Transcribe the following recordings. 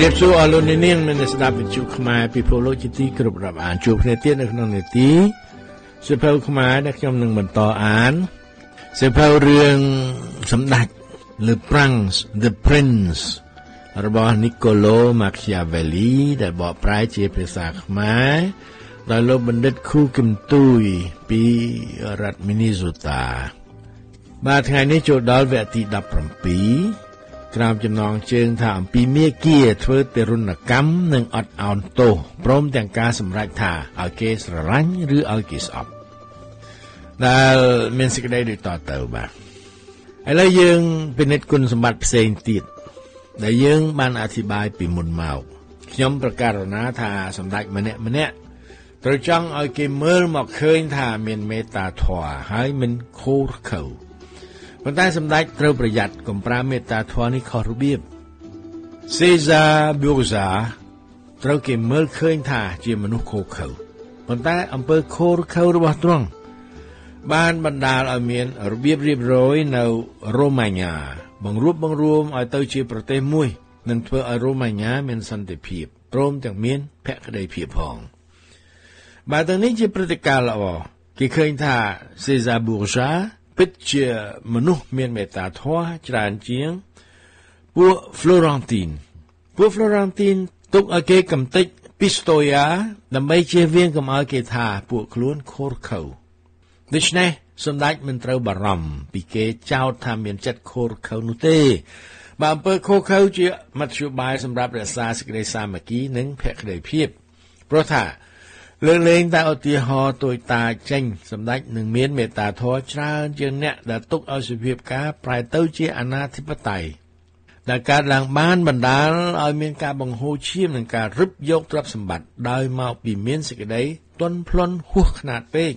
ជម្រាបសួរអស់លោកអ្នកនាងមានស្ដាប់វិទ្យុខ្មែរពិភពលោកជាទីគោរពរាប់អានជួបគ្នាទៀតនៅក្នុងនេតិសិភៅខ្មែរដែលខ្ញុំនឹងបន្តអានសិភៅរឿងសម្ដេច Le Prince The Prince របស់ Niccolo Machiavelli ដែលបកប្រែជាភាសាខ្មែរដោយលោកបណ្ឌិតខូគឹមទូយពីរដ្ឋ Minnesota បាទថ្ងៃនេះចូលដល់វគ្គទី17 ក្រោមចំណងជើងថាអំពីមេគាធ្វើទារុណកម្មនិងអត់ឱនទោសព្រមទាំងការសម្រេចថាឲ្យគេស្រឡាញ់ឬឲ្យគេស្អប់ដែលមានសេចក្តីដូចតទៅបាទឥឡូវយើងពិនិត្យគុណសម្បត្តិផ្សេងទៀតដែលយើងបានអធិប្បាយពីមុនមកខ្ញុំប្រកាសណាថាសម្ដេចម្នាក់ម្នាក់ត្រូវចង់ឲ្យគេមើលមកឃើញថាមានមេត្តាធម៌ហើយមិនខូរខើ ប៉ុន្តែសម្ដេចត្រូវប្រយ័ត្នកុំប្រើមេត្តាធម៌នេះខុសរបៀបសេសាប៊ូសាត្រូវគេមើលឃើញថាជាមនុស្សខូខើប៉ុន្តែអំពើខូរខើរបស់ទ្រង់បានបណ្ដាលឲ្យមានរបៀបរៀបរយនៅរ៉ូម៉ាញ៉ាបង្រួបបង្រួមឲ្យទៅជាប្រទេសមួយនឹងធ្វើឲ្យរ៉ូម៉ាញ៉ាមានសន្តិភាពព្រមទាំងមានភក្តីភាពផងបាទទាំងនេះជាព្រឹត្តិការណ៍ល្អគេឃើញថាសេសាប៊ូសា ពិតជាមនុស្សមានមេត្តាធម៌ច្រើនជាងពួក Florentine ពួក Florentine ទុកឲ្យគេកំទេច Pistoia ដើម្បីជៀសវាងកុំឲ្យគេថាពួកខ្លួនខូរខើដូច្នេះសម្ដេចមិនត្រូវបារម្ភពីគេចោទថាមានចិត្តខូរខើនោះទេបើអំពើខូរខើជាមធ្យោបាយសម្រាប់រក្សាសេចក្តីសាមគ្គីនិងភក្តីភាពព្រោះថា លើកលែងតែឧទាហរណ៍ទួយតាចេញសម្ដេចនឹងមានមេត្តាធម៌ច្រើនជាងអ្នកដែលទុកឲ្យសុភាពការប្រែទៅជាអាណាធិបតេយ្យដែលកើតឡើងបានបណ្ដាលឲ្យមានការបង្ហូរឈាមនិងការរឹបយកទ្រព្យសម្បត្តិដោយមកពីមានសេចក្តីទន់ភ្លន់ហួសខ្នាតពេក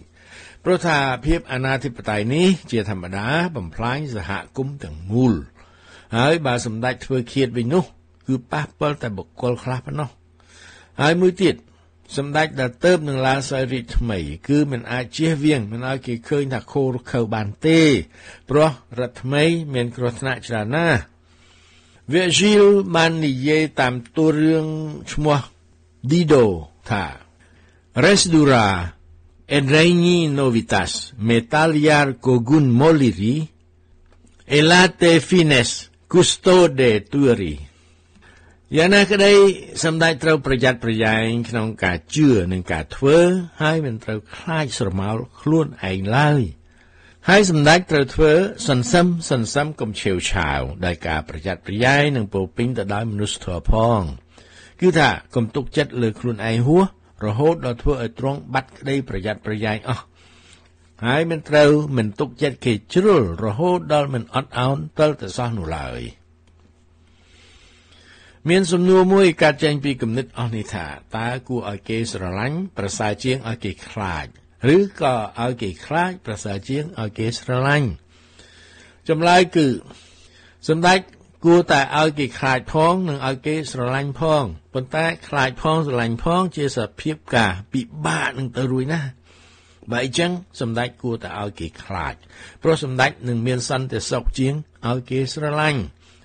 ព្រោះថាភាពអាណាធិបតេយ្យនេះជាធម្មតាបំផ្លាញសហគមន៍ទាំងមូលហើយបើសម្ដេចធ្វើឃាតវិញនោះគឺប៉ះពាល់តែបុគ្គលខ្លះប៉ុណ្ណោះហើយមួយទៀត សម្ដេចដែលទៅនឹងឡើងសោយរាជថ្មី គឺមិនអាចជៀសវាងមិនឲ្យគេឃើញថាខូរខើបានទេព្រោះរដ្ឋថ្មី មានគ្រោះថ្នាក់ច្រើនណាស់ Virgil បាននិយាយតាមតួរឿងឈ្មោះ Dido ថា Res dura et regni novitas metaliar cogun moliri elate fines custode tueri យ៉ាងណាក្តីសម្ដេចត្រូវប្រយ័ត្នប្រយែងក្នុងការជឿនិងការធ្វើហើយមិនត្រូវខ្លាចស្រមោលខ្លួនឯងឡើយហើយសម្ដេចត្រូវធ្វើសន្សឹមសន្សឹមកុំឆេវឆាវដោយការប្រយ័ត្នប្រយែងនិងពោពេញទៅដោយមនុស្សធម៌ផងគឺថាកុំទុកចិត្តលើខ្លួនឯងហួសរហូតដល់ធ្វើឲ្យទ្រង់បាត់ក្តីប្រយ័ត្នប្រយែងអស់ហើយមិនត្រូវមិនទុកចិត្តគេជ្រុលរហូតដល់មិនអត់ឱនទើបតែសោះនោះឡើយ។ មានសំណួរមួយកាត់ចេញពីគំនិតអស់នេះថាតើគួរឲ្យគេស្រឡាញ់ប្រសើរជាងឲ្យគេខ្លាចឬក៏ឲ្យគេខ្លាចប្រសើរជាងឲ្យគេស្រឡាញ់ចម្លើយគឺសម្ដេចគួរតែឲ្យគេខ្លាចផងនិងឲ្យគេស្រឡាញ់ផងប៉ុន្តែខ្លាចផងស្រឡាញ់ផងជាសភាពការពិបាកនឹងទៅរួចណាបើអញ្ចឹងសម្ដេចគួរតែឲ្យគេខ្លាចព្រោះសម្ដេចនឹងមានសន្តិសុខជាងឲ្យគេស្រឡាញ់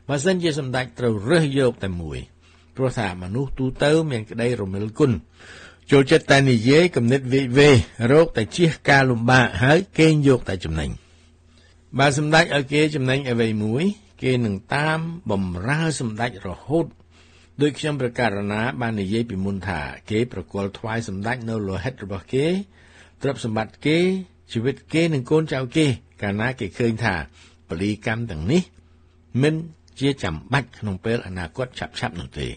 បើសិនជាសម្ដេចត្រូវរើសយកតែមួយព្រោះថាមនុស្សទូទៅមានក្តីរមិលគុណចូលចិត្តតែនិយាយគំនិតវិវេរោគតែជៀសការលំបាកហើយគេងយកតែចំណេញបើសម្ដេចឲ្យគេចំណេញអ្វីមួយ គេនឹងតាមបំរើសម្ដេចរហូតដោយខ្ញុំប្រកាសណាបាននិយាយពីមុនថា គេប្រគល់ថ្វាយសម្ដេចនៅលោហិតរបស់គេទ្រព្យសម្បត្តិគេជីវិតគេនិងកូនចៅគេ កាលណាគេឃើញថាបលីកម្មទាំងនេះមិន ជាចាំបាច់ក្នុងពេលអនាគតឆាប់ឆាប់នោះទេ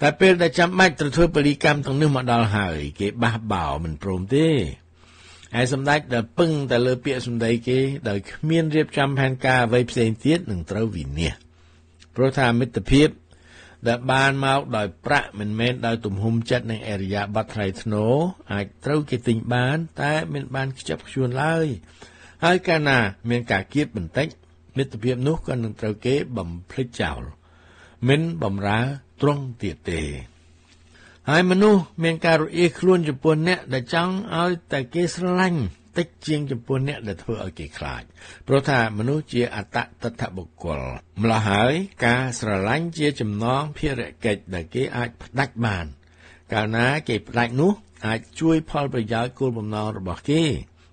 តែពេលដែលចាំបាច់ត្រូវធ្វើពលិកម្មទាំងនេះមកដល់ហើយ គេបះបោមិនព្រមទេហើយសម្ដេចដែលពឹងតែលើពាក្យសម្ដីគេដោយគ្មានរៀបចំផែនការអ្វីផ្សេងទៀតនឹងត្រូវវិនិច្ឆ័យព្រោះថាមិត្តភាពដែលបានមកដោយប្រាក់មិនមែនដោយទំហំចិត្តនិងអរិយាប័ត្រថ្លៃថ្នូរអាចត្រូវគេទិញបាន តែមិនបានខ្ជាប់ខ្ជួនឡើយហើយកាលណាមានការគៀបបន្តិច មិត្តភាពនោះក៏នឹងត្រូវគេបំភ្លេចចោលមិនបំរើត្រង់ទៀតទេហើយមនុស្សមានការរអៀខ្លួនចំពោះអ្នកដែលចង់ឲ្យតែគេស្រឡាញ់តិចជាងចំពោះអ្នកដែលធ្វើឲ្យគេខ្លាចព្រោះថាមនុស្សជាអតតថបុគ្គលម្ល៉េះហើយការស្រឡាញ់ជាចំណងភារកិច្ចដែលគេអាចផ្ដាច់បាន កាលណាគេផ្ដាច់នោះអាចជួយផលប្រយោជន៍គោលបំណងរបស់គេ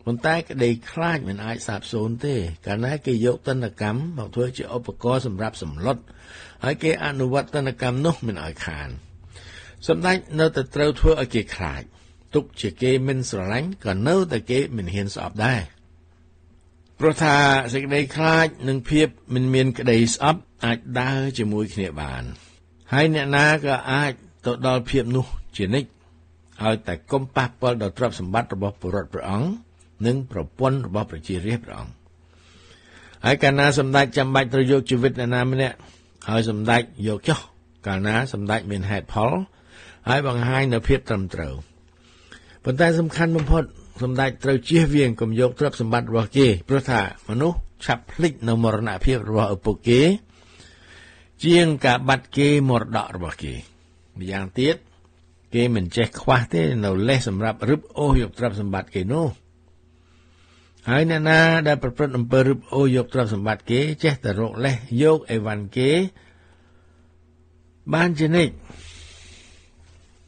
ប៉ុន្តែក្តីខ្លាចមិនអាចសាបសូន្យទេ កាលណាគេយកតនកម្មមកធ្វើជាឧបករណ៍សម្រាប់សម្លុតហើយគេអនុវត្តតនកម្មនោះមិនឲ្យខានសម្ដេចនៅតែត្រូវធ្វើឲ្យគេខ្លាចទុកជាគេមិនស្រឡាញ់ក៏នៅតែគេមិនហ៊ានស្អប់ដែរព្រោះថាសេចក្តីខ្លាចនិងភាពមិនមានក្តីស្អប់អាចដើរជាមួយគ្នាបាន ហើយអ្នកណាក៏អាចទៅដល់ភាពនោះជានិច្ចឲ្យតែកុំប៉ះពាល់ដល់ទ្រព្យសម្បត្តិរបស់ពលរដ្ឋព្រះអង្គ និងប្រពន្ធរបស់ប្រជារាស្ត្រព្រះអង្គហើយកាលណាសម្ដេចចាំបាច់ត្រូវយកជីវិតអ្នកណាម្នាក់ហើយសម្ដេចយកចុះកាលណាសម្ដេចមានហេតុផល ហើយបង្ហាញនៅភាពត្រឹមត្រូវប៉ុន្តែសំខាន់បំផុតសម្ដេចត្រូវជៀសវាងកុំយកទ្រព្យសម្បត្តិរបស់គេព្រោះថាមនុស្សឆាប់ភ្លេចនៅមរណភាពរបស់ឪពុកគេ ជាងការបាត់គេមរតករបស់គេម្យ៉ាងទៀតគេមិនចេះខ្វះទេនៅលេសសម្រាប់រឹបអូសយកទ្រព្យសម្បត្តិគេនោះ ហើយអ្នកណាដែលប្រព្រឹត្តអំពើរឹបអូសយកទ្រព្យសម្បត្តិគេ ចេះតែរកលេសយកអីវ៉ាន់គេបានជានិច្ច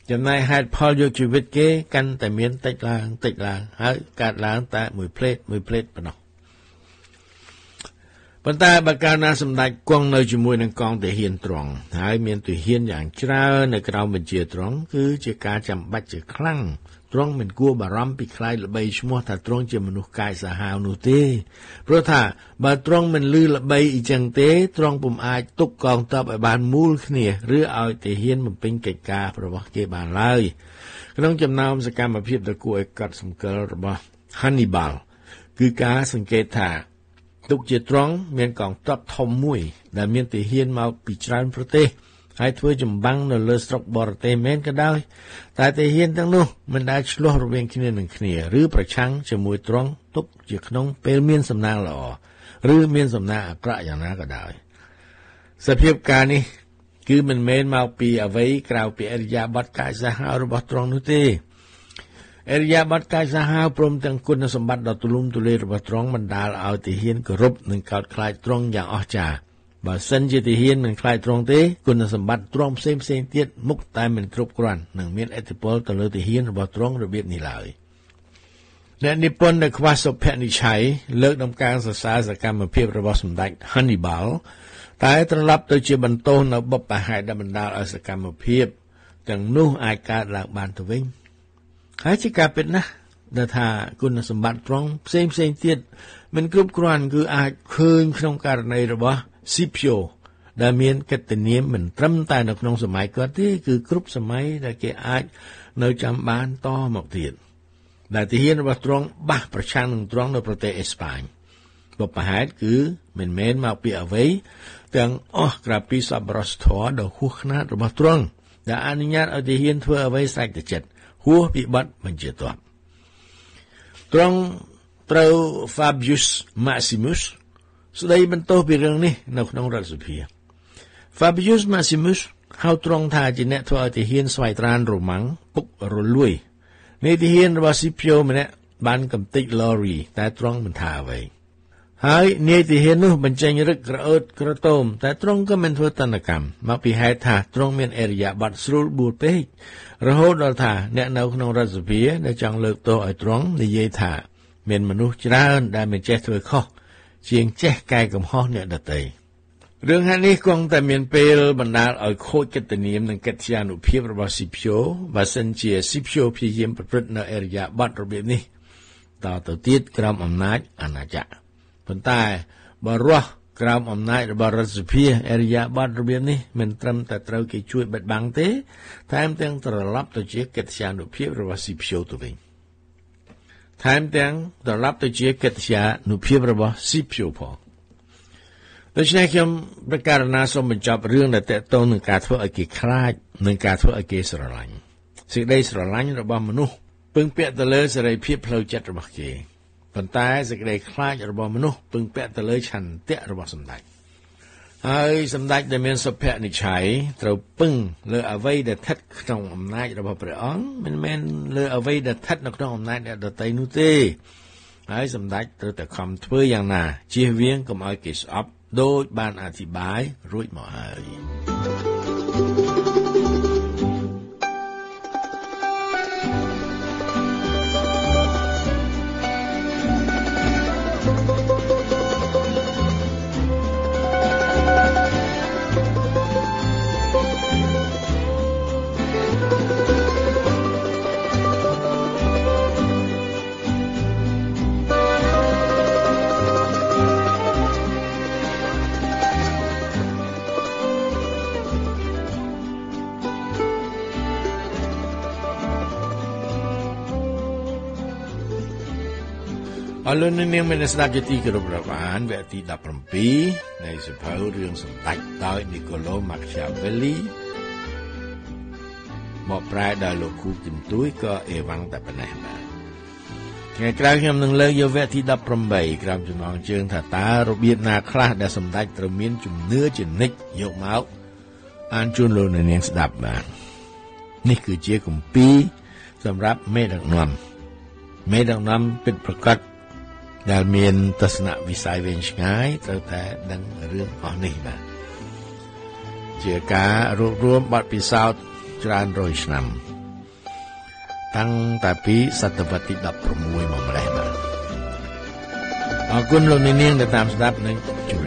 ចំណែកហេតុផលយកជីវិតគេ កាន់តែមានតិចឡើងតិចឡើង ហើយកើតឡើងតែមួយផ្លេតមួយផ្លេតប៉ុណ្ណោះប៉ុន្តែបើកាលណាសម្ដេចគង់នៅជាមួយនឹងកងទាហានត្រង់ហើយមានទាហានយ៉ាងច្រើននៅក្រោមបញ្ជាត្រង់គឺជាការចាំបាច់ជាខ្លាំង ទ្រង់មិនគួរបារម្ភពីខ្លាយល្បីឈ្មោះថាទ្រង់ជាមនុស្សកាយសាហាវនោះទេព្រោះថាបើទ្រង់មិនលឺល្បីអ៊ីចឹងទេទ្រង់ពុំអាចទុកកងទ័ពឲ្យបានមូលគ្នាឬឲ្យទាហានបំពេញកិច្ចការរបស់គេបានឡើយក្នុងចំណោមសកម្មភាពដ៏គួរឲ្យកត់សម្គាល់របស់ Hannibal គឺការសង្កេតថាទុកជាត្រង់មានកងទ័ពធំមួយ ដែលមានទាហានមកពីច្រើនប្រទេស ហើយធ្វើចម្បាំងនៅលើស្រុកបរទេសមែនក៏ដោយតែទាហានទាំងនោះមិនដែលឆ្លោះរវាងគ្នានឹងគ្នាឬប្រឆាំងជាមួយត្រង់ទុកជាក្នុងពេលមានសំណាងល្អឬមានសំណាងអាក្រក់យ៉ាងណាក៏ដោយសភាពការនេះគឺមិនមែនមកពីអ្វីក្រៅពីអរិយាប័ត្រកាយសាហាវរបស់ត្រង់នោះទេអរិយាប័ត្រកាយសាហាវព្រមទាំងគុណសម្បត្តិដ៏ទូលំទូលាយរបស់ត្រង់បណ្ដាលឲ្យទាហានគោរពនិងកោតខ្លាចត្រង់យ៉ាងអស្ចារ្យ បើសិនជាទាហានមិនខ្លាចត្រង់ទេគុណសម្បត្តិត្រង់ផ្សេងផ្សេងទៀតមុខតែមិនគ្រប់គ្រាន់នឹងមានឥទ្ធិពលទៅលើទាហានរបស់ត្រង់របៀបនេះឡើយអ្នកនិពន្ធនៅខ្វះសុភនិច្ឆ័យលើកដំកើងសរសើរសកម្មភាពរបស់សម្ដេច Hannibal តែត្រឡប់ទៅជាបន្ទោសនៅបបប្រហែលដែលបណ្ដាលឲ្យសកម្មភាពទាំងនោះអាចកើតឡើងបានទៅវិញហើយជាការពិតណាស់ដែលថាគុណសម្បត្តិត្រង់ផ្សេងផ្សេងទៀតមិនគ្រប់គ្រាន់គឺអាចឃើញក្នុងករណីរបស់ Scipio ដែលមានកិត្តិនាមមិនត្រឹមតែនៅក្នុងសម័យគាត់ទេគឺគ្រប់សម័យដែលគេអាចនៅចាំបានតមកទៀតដែលទាហានរបស់ទ្រង់បាសប្រឆាំងនឹងទ្រង់នៅប្រទេសអេស្ប៉ាញបបហេតុគឺមិនមែនមកពីអ្វីទាំងអស់ក្រៅពីសប្បុរសធម៌ដ៏ហួសខ្នាតរបស់ទ្រង់ដែលអនុញ្ញាតឲ្យទាហានធ្វើអ្វីស្រេចតែចិត្តហួសពីបទបញ្ជាទ័ពទ្រង់ត្រូវ Fabius Maximus ស្ដីបន្ទោសពីរឿងនេះនៅក្នុងរដ្ឋសភា Fabius Maximus ហៅត្រង់ថាជាអ្នកធ្វើឲ្យទាហានស្វ័យត្រានរម៉ាំងពុករលួយនៃទាហានរបស់ Scipio ម្នាក់បានកំទេច Lori តែត្រង់មិនថាអ្វីហើយនាយទាហាននោះបញ្ចេញរឹកក្រអឺតក្រទមតែទ្រង់ក៏មិនធ្វើតនកម្មមកពីហេតុថាទ្រង់មានអរិយាប័ត្រស្រួលបួលពេករហូតដល់ថាអ្នកនៅក្នុងរដ្ឋសភាដែលចង់លើកទោសឲ្យទ្រង់និយាយថាមានមនុស្សច្រើនដែលមិនចេះធ្វើខុស ជាងចេះកែកំហុសអ្នកដទៃរឿងហេតុនេះគង់តែមានពេលបណ្ដាលឲ្យខូចកិត្តិនាមនិងកិត្យានុភាពរបស់ស៊ីភីបើសិនជាស៊ីភីព្យាយាមប្រព្រឹត្តនៅអរិយាប័ត្ររបៀបនេះតទៅទៀតក្រោមអំណាចអាណាចក្រប៉ុន្តែបើរស់ក្រោមអំណាចរបស់រដ្ឋសភាអរិយាប័ត្ររបៀបនេះមិនត្រឹមតែត្រូវគេជួយបិទបាំងទេ ថែមទាំងត្រឡប់ទៅជាកិត្តិយសនុភាពរបស់ស៊ីភីទៅវិញ ថែមទាំងត្រឡប់ទៅជាកិត្តិយសនុភាពរបស់ស៊ីភីផងដូច្នេះខ្ញុំប្រកាសណាសូមបញ្ចប់រឿងដែលតកតងនឹងការធ្វើឲ្យគេខ្លាចនិងការធ្វើឲ្យគេស្រឡាញ់សេចក្តីស្រឡាញ់របស់មនុស្សពឹងពាក់ទៅលើសេរីភាពផ្លូវចិត្តរបស់គេប៉ុន្តែសេចក្តីខ្លាចរបស់មនុស្សពឹងពាក់ទៅលើឆន្ទៈរបស់សម្ដេច ហើយសម្ដេចដែលមានសុភនិច្ឆ័យត្រូវពឹងលើអ្វីដែលស្ថិតក្នុងអំណាចរបស់ព្រះអង្គមិនមែនលើអ្វីដែលស្ថិតនៅក្នុងអំណាចអ្នកដទៃនោះទេហើយសម្ដេចត្រូវតែខំធ្វើយ៉ាងណាជៀសវាងកុំឲ្យគេស្អប់ដោយបានអធិប្បាយរួចមកហើយ អរលោកនាងមានស្ដាប់ជាទីគោរពរាប់អានវគ្គទី17នៃសភៅរឿងសម្ដេចដោយនីកូឡូម៉ាខ្យាវេលីមកប្រែដោយលោកគូគឹមទួយក៏អេវ៉ាំងតែប៉ុណ្ណេះបាទថ្ងៃក្រោយខ្ញុំនឹងលើកយកវគ្គទី18ក្រោមចំណងជើងថាតើរបៀបណាខ្លះដែលសម្ដេចត្រូវមានជំនឿជានិច្ចយកមកអានជូនលោកនាងស្ដាប់បាទនេះគឺជាគម្ពីរសម្រាប់មេដឹកនាំមេដឹកនាំពិតប្រកប ដែលមានទស្សនវិស័យវែងឆ្ងាយត្រូវតែដឹងរឿងអស់នេះបាទជាការរួបរวมបទពិសោធន៍ច្រើនរយឆ្នាំ តាំងតែពីសតវត្សទី16មកម្លេះបាទអរគុណលោកនាងដែលតាមស្ដាប់និងជួប